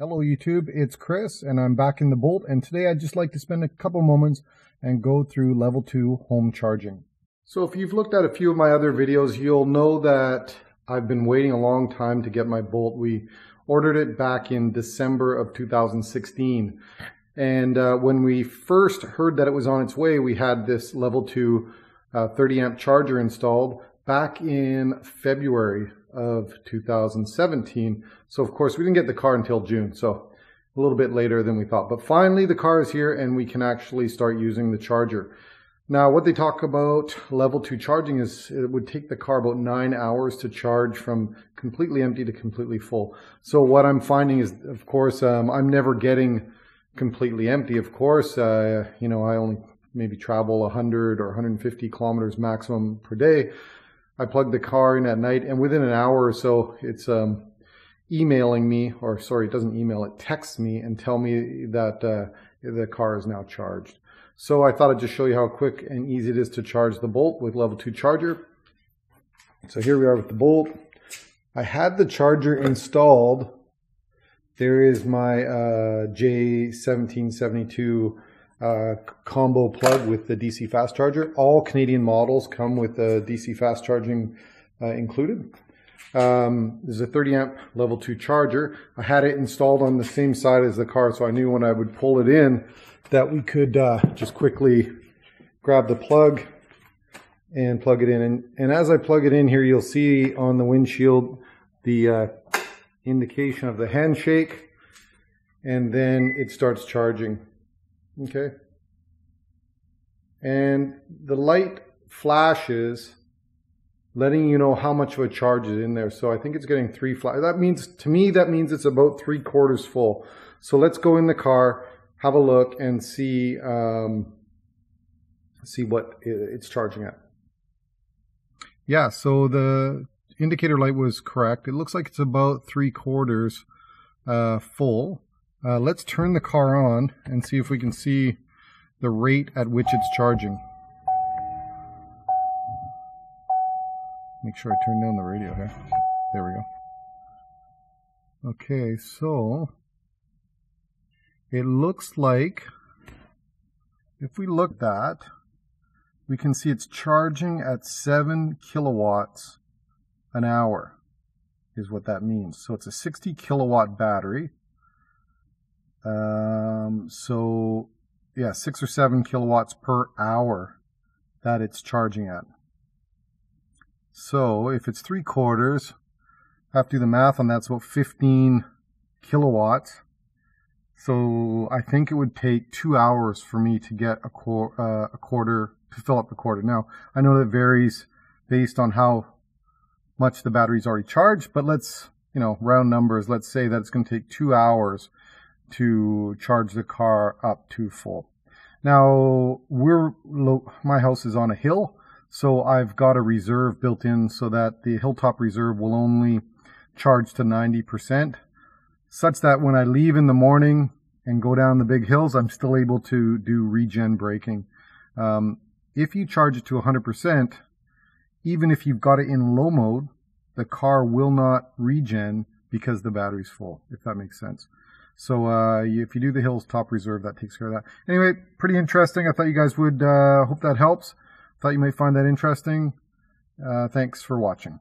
Hello YouTube, it's Chris and I'm back in the Bolt and today I'd just like to spend a couple moments and go through level 2 home charging. So if you've looked at a few of my other videos, you'll know that I've been waiting a long time to get my Bolt. We ordered it back in December of 2016 and uh, when we first heard that it was on its way, we had this level 2 uh, 30 amp charger installed back in February of 2017. So of course we didn't get the car until June. So a little bit later than we thought. But finally the car is here and we can actually start using the charger. Now what they talk about level 2 charging is it would take the car about 9 hours to charge from completely empty to completely full. So what I'm finding is of course um, I'm never getting completely empty. Of course, uh, you know I only maybe travel 100 or 150 kilometers maximum per day. I plug the car in at night, and within an hour or so, it's um, emailing me, or sorry, it doesn't email, it texts me and tell me that uh, the car is now charged. So I thought I'd just show you how quick and easy it is to charge the Bolt with level 2 charger. So here we are with the Bolt. I had the charger installed. There is my uh, J1772 uh, combo plug with the DC fast charger. All Canadian models come with the DC fast charging uh, included. Um, this is a 30 amp level 2 charger. I had it installed on the same side as the car, so I knew when I would pull it in that we could uh, just quickly grab the plug and plug it in. And, and as I plug it in here, you'll see on the windshield the uh, indication of the handshake, and then it starts charging. Okay. And the light flashes letting you know how much of a charge is in there. So I think it's getting three flash. That means, to me, that means it's about three quarters full. So let's go in the car, have a look and see, um, see what it's charging at. Yeah, so the indicator light was correct. It looks like it's about three quarters uh, full. Uh, let's turn the car on and see if we can see the rate at which it's charging. Make sure I turn down the radio here. There we go. Okay, so it looks like if we look at that, we can see it's charging at 7 kilowatts an hour is what that means. So it's a 60 kilowatt battery. Um, so yeah, six or seven kilowatts per hour that it's charging at. So if it's three quarters, I have to do the math on that. About 15 kilowatts. So I think it would take two hours for me to get a, qu- uh, a quarter to fill up the quarter. Now I know that varies based on how much the battery's already charged, but let's you know round numbers. Let's say that it's going to take two hours to charge the car up to full. Now, we're my house is on a hill, so I've got a reserve built in so that the hilltop reserve will only charge to 90%, such that when I leave in the morning and go down the big hills, I'm still able to do regen braking. Um, if you charge it to 100%, even if you've got it in low mode, the car will not regen because the battery's full, if that makes sense. So uh, if you do the Hills Top Reserve, that takes care of that. Anyway, pretty interesting. I thought you guys would uh, hope that helps. Thought you might find that interesting. Uh, thanks for watching.